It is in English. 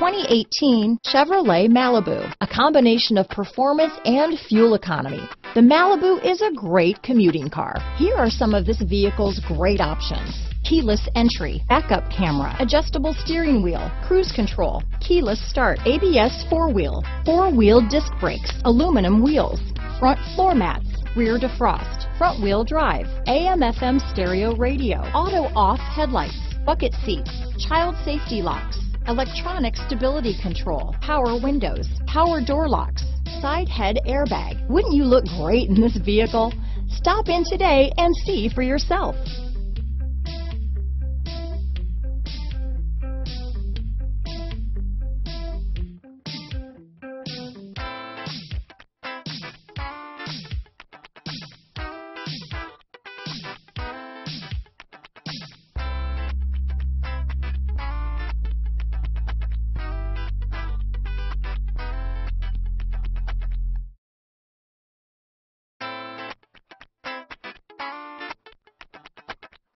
2018 Chevrolet Malibu, a combination of performance and fuel economy. The Malibu is a great commuting car. Here are some of this vehicle's great options. Keyless entry, backup camera, adjustable steering wheel, cruise control, keyless start, ABS four-wheel, four-wheel disc brakes, aluminum wheels, front floor mats, rear defrost, front wheel drive, AM FM stereo radio, auto off headlights, bucket seats, child safety locks, electronic stability control, power windows, power door locks, side head airbag. Wouldn't you look great in this vehicle? Stop in today and see for yourself.